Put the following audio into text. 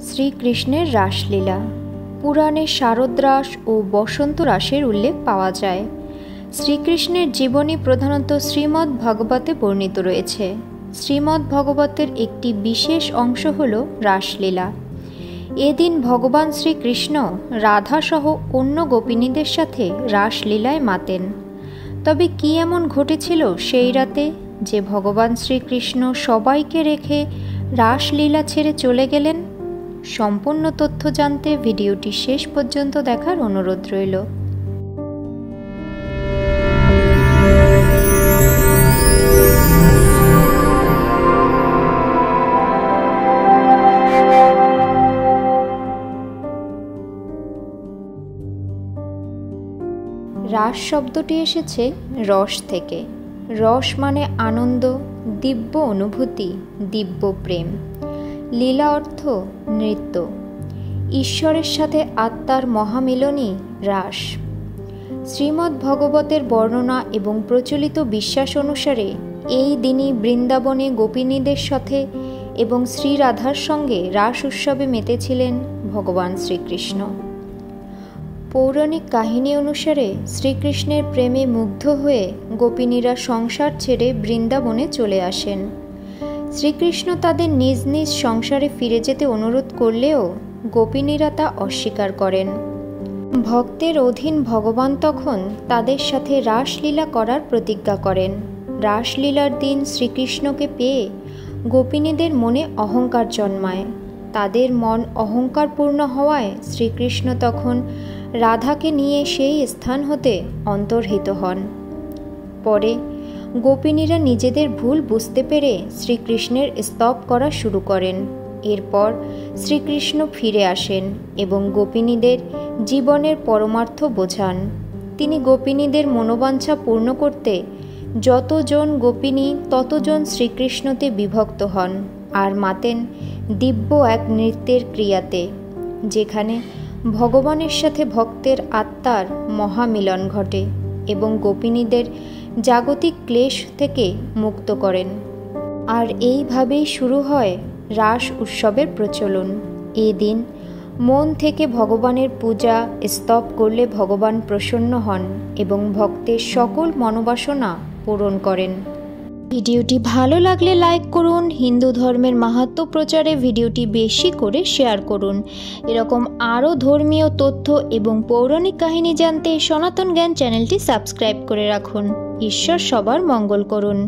শ্রীকৃষ্ণের রাসলীলা। পুরাণে শারদ ও বসন্ত রাসের উল্লেখ পাওয়া যায়। শ্রীকৃষ্ণের জীবনী প্রধানত শ্রীমদ্ ভগবতে বর্ণিত রয়েছে। শ্রীমদ্ ভগবতের একটি বিশেষ অংশ হল রাসলীলা। এদিন ভগবান শ্রীকৃষ্ণ রাধাসহ অন্য গোপিনীদের সাথে রাসলীলায় মাতেন। তবে কি এমন ঘটেছিল সেই রাতে যে ভগবান শ্রীকৃষ্ণ সবাইকে রেখে রাসলীলা ছেড়ে চলে গেলেন? সম্পূর্ণ তথ্য জানতে ভিডিওটি শেষ পর্যন্ত দেখার অনুরোধ রইল। রাস শব্দটি এসেছে রস থেকে। রস মানে আনন্দ, দিব্য অনুভূতি, দিব্য প্রেম। লীলা অর্থ নৃত্য। ঈশ্বরের সাথে আত্মার মহামিলনই রাস শ্রীমদ্ ভগবতের বর্ণনা এবং প্রচলিত বিশ্বাস অনুসারে এই দিনই বৃন্দাবনে গোপিনীদের সাথে এবং শ্রীরাধার সঙ্গে রাস উৎসবে মেতেছিলেন ভগবান শ্রীকৃষ্ণ। পৌরাণিক কাহিনী অনুসারে শ্রীকৃষ্ণের প্রেমে মুগ্ধ হয়ে গোপিনীরা সংসার ছেড়ে বৃন্দাবনে চলে আসেন। শ্রীকৃষ্ণ তাদের নিজ নিজ সংসারে ফিরে যেতে অনুরোধ করলেও গোপিনীরা তা অস্বীকার করেন। ভক্তের অধীন ভগবান তখন তাদের সাথে রাসলীলা করার প্রতিজ্ঞা করেন। রাসলীলার দিন শ্রীকৃষ্ণকে পেয়ে গোপিনীদের মনে অহংকার জন্মায়। তাদের মন অহংকারপূর্ণ হওয়ায় শ্রীকৃষ্ণ তখন রাধাকে নিয়ে সেই স্থান হতে অন্তর্হিত হন। পরে গোপিনীরা নিজেদের ভুল বুঝতে পেরে শ্রীকৃষ্ণের স্তব করা শুরু করেন। এরপর শ্রীকৃষ্ণ ফিরে আসেন এবং গোপিনীদের জীবনের পরমার্থ বোঝান। তিনি গোপিনীদের মনোবাঞ্ছা পূর্ণ করতে যতজন গোপিনী ততজন শ্রীকৃষ্ণতে বিভক্ত হন আর মাতেন দিব্য এক নৃত্যের ক্রিয়াতে, যেখানে ভগবানের সাথে ভক্তের আত্মার মহামিলন ঘটে এবং গোপিনীদের জাগতিক ক্লেশ থেকে মুক্ত করেন। আর এইভাবেই শুরু হয় রাস উৎসবের প্রচলন। এদিন মন থেকে ভগবানের পূজা স্তব করলে ভগবান প্রসন্ন হন এবং ভক্তের সকল মনোবাসনা পূরণ করেন। ভিডিওটি ভালো লাগলে লাইক করুন, হিন্দু ধর্মের মাহাত্ম প্রচারে ভিডিওটি বেশি করে শেয়ার করুন। এরকম আরও ধর্মীয় তথ্য এবং পৌরাণিক কাহিনী জানতে সনাতন জ্ঞান চ্যানেলটি সাবস্ক্রাইব করে রাখুন। ঈশ্বর সবার মঙ্গল করুন।